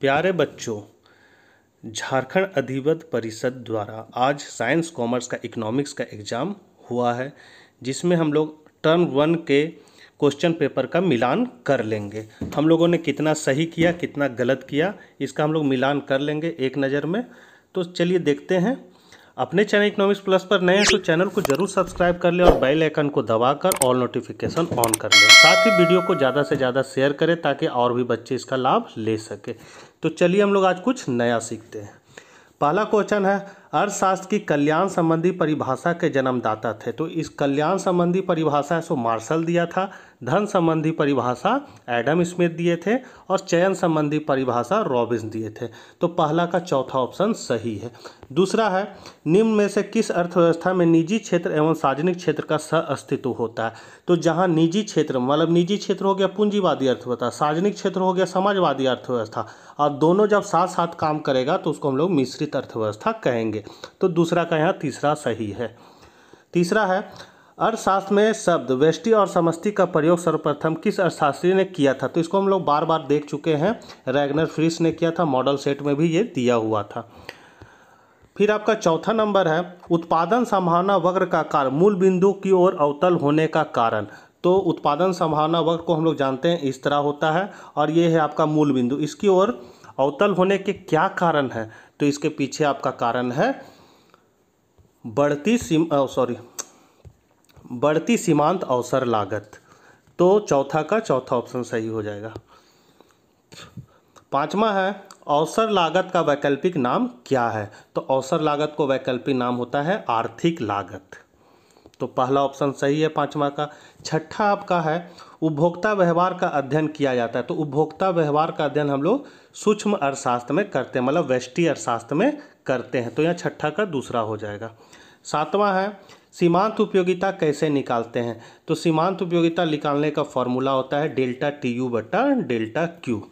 प्यारे बच्चों, झारखंड अधिवत परिषद द्वारा आज साइंस, कॉमर्स का, इकोनॉमिक्स का एग्ज़ाम हुआ है, जिसमें हम लोग टर्म वन के क्वेश्चन पेपर का मिलान कर लेंगे। हम लोगों ने कितना सही किया, कितना गलत किया, इसका हम लोग मिलान कर लेंगे एक नज़र में। तो चलिए देखते हैं अपने चैनल इकोनॉमिक्स प्लस पर नए हैं तो चैनल को ज़रूर सब्सक्राइब कर ले और बेल आइकन को दबाकर ऑल नोटिफिकेशन ऑन कर लें। साथ ही वीडियो को ज़्यादा से ज़्यादा शेयर करें ताकि और भी बच्चे इसका लाभ ले सके। तो चलिए हम लोग आज कुछ नया सीखते हैं। पहला क्वेश्चन है, अर्थशास्त्र की कल्याण संबंधी परिभाषा के जन्मदाता थे। तो इस कल्याण संबंधी परिभाषा सो मार्शल दिया था। धन संबंधी परिभाषा एडम स्मिथ दिए थे और चयन संबंधी परिभाषा रॉबिन्स दिए थे। तो पहला का चौथा ऑप्शन सही है। दूसरा है, निम्न में से किस अर्थव्यवस्था में निजी क्षेत्र एवं सार्वजनिक क्षेत्र का सह अस्तित्व होता है? तो जहाँ निजी क्षेत्र मतलब निजी क्षेत्र हो गया पूंजीवादी अर्थव्यवस्था, सार्वजनिक क्षेत्र हो गया समाजवादी अर्थव्यवस्था, और दोनों जब साथ साथ काम करेगा तो उसको हम लोग मिश्रित अर्थव्यवस्था कहेंगे। तो दूसरा का यहाँ तीसरा सही है। तीसरा है अर्थशास्त्र में शब्द, वेष्टि और समष्टि का प्रयोग सर्वप्रथम किस अर्थशास्त्री ने किया था? तो इसको हम लोग बार बार देख चुके हैं। रैगनर फ्रिस ने किया था, मॉडल सेट में भी ये दिया हुआ था। फिर आपका चौथा नंबर है, उत्पादन संभावना वक्र का कारण, मूल बिंदु की ओर अवतल होने का कारण। तो उत्पादन संभावना वक्र को हम लोग जानते हैं, इस तरह होता है और ये है आपका मूल बिंदु। इसकी ओर अवतल होने के क्या कारण है? तो इसके पीछे आपका कारण है, बढ़ती सीम सॉरी बढ़ती सीमांत अवसर लागत। तो चौथा का चौथा ऑप्शन सही हो जाएगा। पांचवा है, अवसर लागत का वैकल्पिक नाम क्या है? तो अवसर लागत को वैकल्पिक नाम होता है आर्थिक लागत। तो पहला ऑप्शन सही है पांचवा का। छठा आपका है, उपभोक्ता व्यवहार का अध्ययन किया जाता है। तो उपभोक्ता व्यवहार का अध्ययन हम लोग सूक्ष्म अर्थशास्त्र में करते हैं मतलब वेष्टि अर्थशास्त्र में करते हैं। तो यहाँ छठा का दूसरा हो जाएगा। सातवां है सीमांत उपयोगिता कैसे निकालते हैं? तो सीमांत उपयोगिता निकालने का फॉर्मूला होता है डेल्टा टी यू बटा डेल्टा क्यू।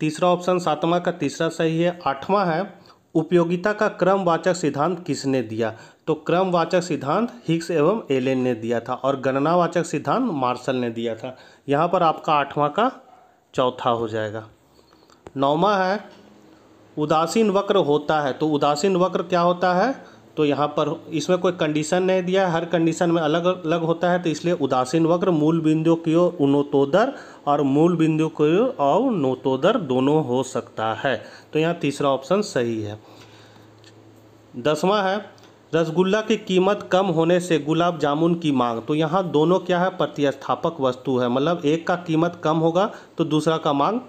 तीसरा ऑप्शन सातवां का तीसरा सही है। आठवां है, उपयोगिता का क्रमवाचक सिद्धांत किसने दिया? तो क्रमवाचक सिद्धांत हिक्स एवं एलेन ने दिया था और गणनावाचक सिद्धांत मार्शल ने दिया था। यहाँ पर आपका आठवां का चौथा हो जाएगा। नौवा है, उदासीन वक्र होता है। तो उदासीन वक्र क्या होता है? तो यहाँ पर इसमें कोई कंडीशन नहीं दिया, हर कंडीशन में अलग अलग होता है तो इसलिए उदासीन वक्र, मूल बिंदु की ओर उनोतोदर और मूल बिंदु की ओर और नोतोदर दोनों हो सकता है। तो यहाँ तीसरा ऑप्शन सही है। दसवां है, रसगुल्ला की कीमत कम होने से गुलाब जामुन की मांग। तो यहाँ दोनों क्या है, प्रतिस्थापक वस्तु है। मतलब एक का कीमत कम होगा तो दूसरा का मांग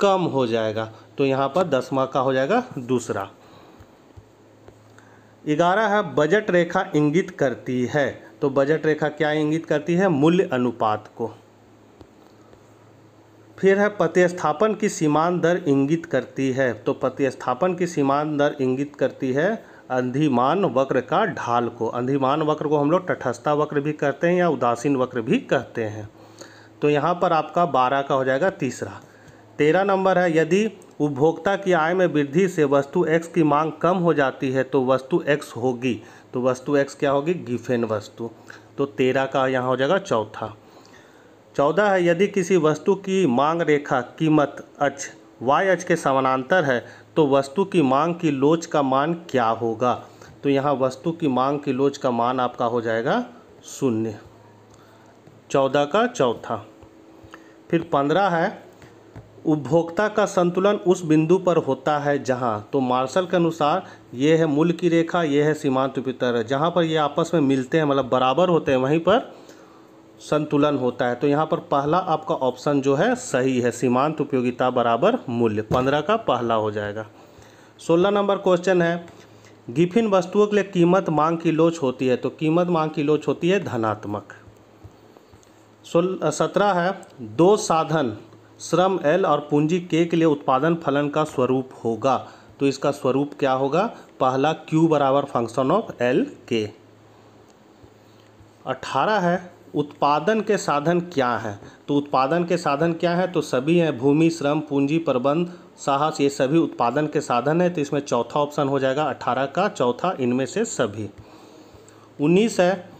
कम हो जाएगा। तो यहाँ पर दसवां का हो जाएगा दूसरा। ग्यारह है, बजट रेखा इंगित करती है। तो बजट रेखा क्या इंगित करती है? मूल्य अनुपात को। फिर है, प्रतिस्थापन की सीमांत दर इंगित करती है। तो प्रतिस्थापन की सीमांत दर इंगित करती है अंधिमान वक्र का ढाल को। अंधिमान वक्र को हम लोग तटस्था वक्र भी कहते हैं या उदासीन वक्र भी कहते हैं। तो यहाँ पर आपका बारह का हो जाएगा तीसरा। तेरह नंबर है, यदि उपभोक्ता की आय में वृद्धि से वस्तु एक्स की मांग कम हो जाती है तो वस्तु एक्स होगी। तो वस्तु एक्स क्या होगी? गिफेन वस्तु। तो तेरह का यहाँ हो जाएगा चौथा। चौदह है, यदि किसी वस्तु की मांग रेखा कीमत अक्ष वाई अक्ष के समानांतर है तो वस्तु की मांग की लोच का मान क्या होगा? तो यहाँ वस्तु की मांग की लोच का मान आपका हो जाएगा शून्य। चौदह का चौथा। फिर पंद्रह है उपभोक्ता का संतुलन उस बिंदु पर होता है जहाँ। तो मार्शल के अनुसार, ये है मूल की रेखा, ये है सीमांत उपतर जहाँ पर ये आपस में मिलते हैं मतलब बराबर होते हैं, वहीं पर संतुलन होता है। तो यहाँ पर पहला आपका ऑप्शन जो है, सही है। सीमांत उपयोगिता बराबर मूल्य। पंद्रह का पहला हो जाएगा। सोलह नंबर क्वेश्चन है, गिफिन वस्तुओं के लिए कीमत मांग की लोच होती है। तो कीमत मांग की लोच होती है धनात्मक। सोल, सत्रह है, दो साधन श्रम, एल और पूंजी के के लिए उत्पादन फलन का स्वरूप होगा। तो इसका स्वरूप क्या होगा? पहला क्यू बराबर फ़ंक्शन ऑफ़ एल के अठारह है, उत्पादन के साधन क्या हैं? तो उत्पादन के साधन क्या हैं? तो सभी हैं, भूमि, श्रम, पूंजी, प्रबंध, साहस, ये सभी उत्पादन के साधन है तो इसमें चौथा ऑप्शन हो जाएगा, अठारह का चौथा, इनमें से सभी। उन्नीस है,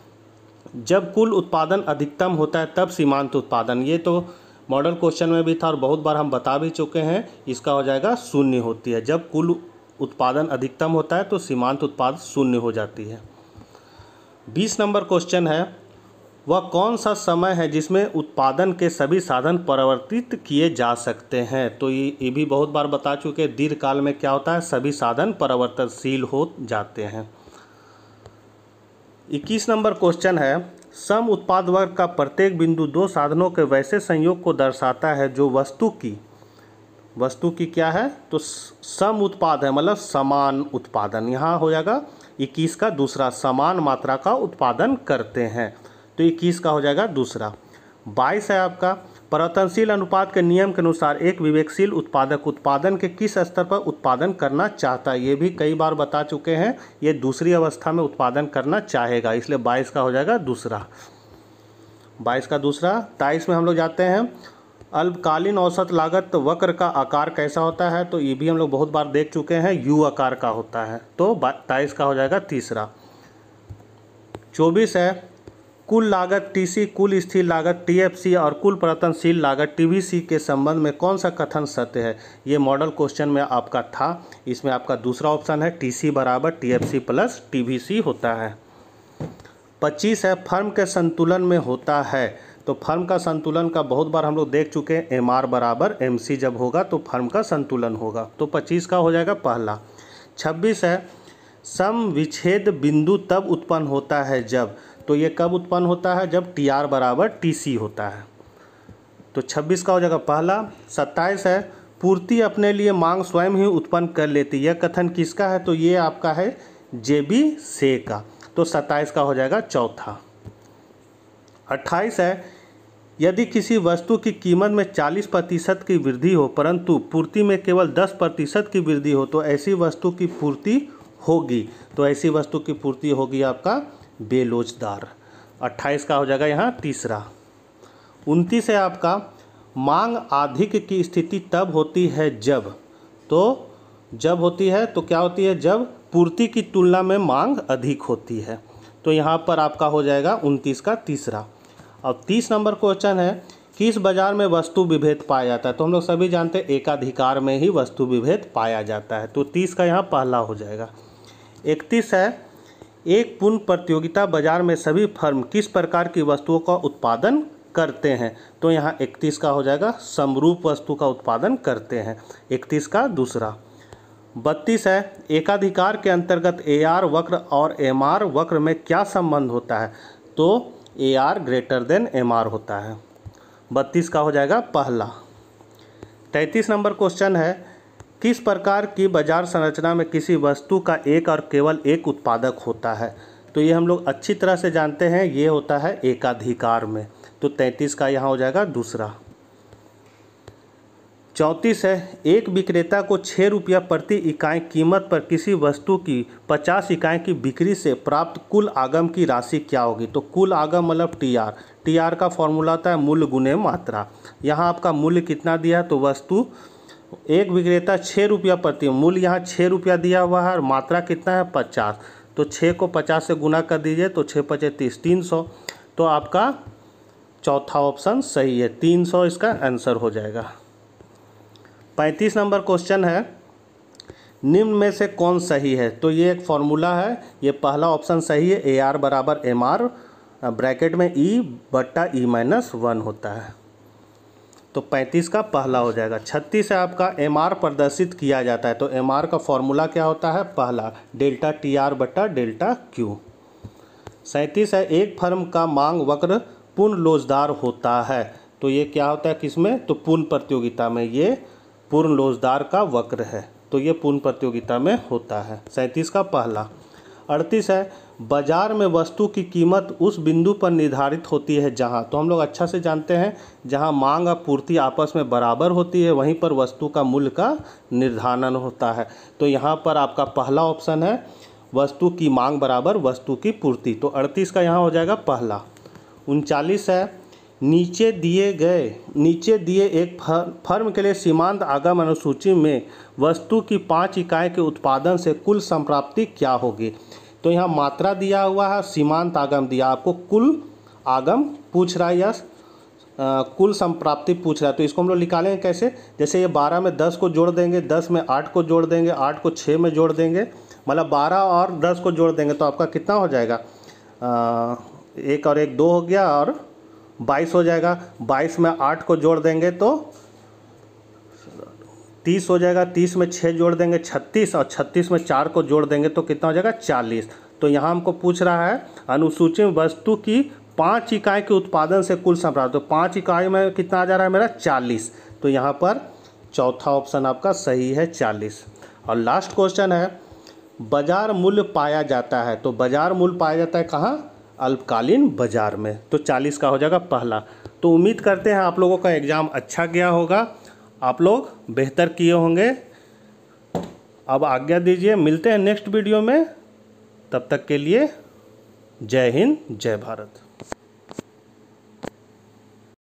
जब कुल उत्पादन अधिकतम होता है, तब सीमांत उत्पादन। ये तो मॉडल क्वेश्चन में भी था और बहुत बार हम बता भी चुके हैं, इसका हो जाएगा शून्य होती है। जब कुल उत्पादन अधिकतम होता है तो सीमांत उत्पाद शून्य हो जाती है। बीस नंबर क्वेश्चन है, वह कौन सा समय है जिसमें उत्पादन के सभी साधन परिवर्तित किए जा सकते हैं? तो ये ये भी बहुत बार बता चुके दीर्घ काल में क्या होता है? सभी साधन परिवर्तनशील हो जाते हैं। इक्कीस नंबर क्वेश्चन है सम उत्पाद वर्ग का प्रत्येक बिंदु दो साधनों के वैसे संयोग को दर्शाता है जो वस्तु की। वस्तु की क्या है? तो सम उत्पाद है मतलब समान उत्पादन। यहाँ हो जाएगा, इक्कीस का दूसरा, समान मात्रा का उत्पादन करते हैं। तो इक्कीस का हो जाएगा दूसरा। बाईस है आपका परिवर्तनशील अनुपात के नियम के अनुसार एक विवेकशील उत्पादक उत्पादन के किस स्तर पर उत्पादन करना चाहता है, ये भी कई बार बता चुके हैं। ये दूसरी अवस्था में उत्पादन करना चाहेगा, इसलिए बाईस का हो जाएगा दूसरा। बाईस का दूसरा, तेईस में हम लोग जाते हैं। अल्पकालीन औसत लागत वक्र का आकार कैसा होता है तो ये भी हम लोग बहुत बार देख चुके हैं, यू आकार का होता है। तो तेईस का हो जाएगा तीसरा। चौबीस है कुल लागत टीसी कुल स्थिर लागत टीएफसी और कुल परिवर्तनशील लागत टीवीसी के संबंध में कौन सा कथन सत्य है? ये मॉडल क्वेश्चन में आपका था। इसमें आपका दूसरा ऑप्शन है टीसी बराबर टीएफसी प्लस टीवीसी होता है। पच्चीस है, फर्म के संतुलन में होता है। तो फर्म का संतुलन का बहुत बार हम लोग देख चुके हैं एम आर बराबर एम सी जब होगा तो फर्म का संतुलन होगा। तो पच्चीस का हो जाएगा पहला। छब्बीस है सम विच्छेद बिंदु तब उत्पन्न होता है जब तो ये कब उत्पन्न होता है? जब टी आर बराबर टी सी होता है। तो 26 का हो जाएगा पहला। 27 है। पूर्ति अपने लिए मांग स्वयं ही उत्पन्न कर लेती यह कथन किसका है? तो ये आपका है जे बी से का। तो 27 का हो जाएगा चौथा। 28 है। यदि किसी वस्तु की कीमत में 40 प्रतिशत की वृद्धि हो, परंतु पूर्ति में केवल 10 प्रतिशत की वृद्धि हो तो ऐसी वस्तु की पूर्ति होगी। तो ऐसी वस्तु की पूर्ति होगी आपका बेलोचदार। अट्ठाईस का हो जाएगा यहाँ तीसरा। उनतीस है आपका। मांग अधिक की स्थिति तब होती है जब। तो जब होती है तो क्या होती है? जब पूर्ति की तुलना में मांग अधिक होती है। तो यहाँ पर आपका हो जाएगा उनतीस का तीसरा। अब तीस नंबर क्वेश्चन है, किस बाज़ार में वस्तु विभेद पाया जाता है? तो हम लोग सभी जानते हैं, एकाधिकार में ही वस्तु विभेद पाया जाता है। तो तीस का यहाँ पहला हो जाएगा। इकतीस है एक पूर्ण प्रतियोगिता बाज़ार में सभी फर्म किस प्रकार की वस्तुओं का उत्पादन करते हैं? तो यहाँ इकतीस का हो जाएगा, समरूप वस्तु का उत्पादन करते हैं। इकतीस का दूसरा। बत्तीस है, एकाधिकार के अंतर्गत ए आर वक्र और एम आर वक्र में क्या संबंध होता है? तो A R greater than M R होता है। बत्तीस का हो जाएगा, पहला। तैंतीस नंबर क्वेश्चन है किस प्रकार की बाज़ार संरचना में किसी वस्तु का एक और केवल एक उत्पादक होता है? तो ये हम लोग अच्छी तरह से जानते हैं, ये होता है एकाधिकार में। तो तैंतीस का यहाँ हो जाएगा दूसरा। चौंतीस है, एक विक्रेता को छः रुपया प्रति इकाई कीमत पर किसी वस्तु की पचास इकाई की बिक्री से प्राप्त कुल आगम की राशि क्या होगी? तो कुल आगम मतलब टी आर टी आर का फॉर्मूला होता है मूल्य गुने मात्रा। यहाँ आपका मूल्य कितना दिया? तो वस्तु एक विक्रेता छः रुपया प्रति, मूल्य यहाँ छः रुपया दिया हुआ है और मात्रा कितना है? पचास। तो छः को पचास से गुना कर दीजिए तो छः पचे तीस, तीन सौ। तो आपका चौथा ऑप्शन सही है, तीन सौ इसका आंसर हो जाएगा। पैंतीस नंबर क्वेश्चन है, निम्न में से कौन सही है? तो ये एक फॉर्मूला है, ये पहला ऑप्शन सही है ए आर बराबर एम आर ब्रैकेट में ई e बट्टा ई माइनस वन होता है। तो 35 का पहला हो जाएगा। 36 है आपका एमआर प्रदर्शित किया जाता है तो एमआर का फॉर्मूला क्या होता है? पहला, डेल्टा टी आर बट्टा डेल्टा क्यू सैंतीस है, एक फर्म का मांग वक्र पूर्ण लोजदार होता है। तो ये क्या होता है किसमें? तो पूर्ण प्रतियोगिता में ये पूर्ण लोजदार का वक्र है तो ये पूर्ण प्रतियोगिता में होता है। सैंतीस का पहला। अड़तीस है बाज़ार में वस्तु की कीमत उस बिंदु पर निर्धारित होती है जहाँ। तो हम लोग अच्छा से जानते हैं, जहाँ मांग और पूर्ति आपस में बराबर होती है, वहीं पर वस्तु का मूल्य का निर्धारण होता है। तो यहाँ पर आपका पहला ऑप्शन है, वस्तु की मांग बराबर वस्तु की पूर्ति। तो अड़तीस का यहाँ हो जाएगा पहला। उनचालीस है, नीचे दिए गए, नीचे दिए एक फर्म के लिए सीमांत आगम अनुसूची में वस्तु की पाँच इकाई के उत्पादन से कुल संप्राप्ति क्या होगी? तो यहाँ मात्रा दिया हुआ है सीमांत आगम दिया। आपको कुल आगम पूछ रहा है या आ, कुल संप्राप्ति पूछ रहा है। तो इसको हम लोग निकालेंगे कैसे? जैसे ये बारह में दस को जोड़ देंगे दस में आठ को जोड़ देंगे आठ को छः में जोड़ देंगे मतलब बारह और दस को जोड़ देंगे तो आपका कितना हो जाएगा? आ, एक और एक दो हो गया और बाईस हो जाएगा। बाईस में आठ को जोड़ देंगे तो तीस हो जाएगा, तीस में छः जोड़ देंगे छत्तीस और छत्तीस में चार को जोड़ देंगे तो कितना हो जाएगा चालीस। तो यहाँ हमको पूछ रहा है अनुसूची में वस्तु की पाँच इकाई के उत्पादन से कुल संप्राप्त। तो पाँच इकाई में कितना आ जा रहा है मेरा चालीस। तो यहाँ पर चौथा ऑप्शन आपका सही है चालीस। और लास्ट क्वेश्चन है, बाज़ार मूल्य पाया जाता है तो बाज़ार मूल्य पाया जाता है कहाँ? अल्पकालीन बाज़ार में। तो चालीस का हो जाएगा पहला। तो उम्मीद करते हैं आप लोगों का एग्ज़ाम अच्छा गया होगा। आप लोग बेहतर किए होंगे। अब आज्ञा दीजिए, मिलते हैं नेक्स्ट वीडियो में। तब तक के लिए जय हिंद, जय भारत।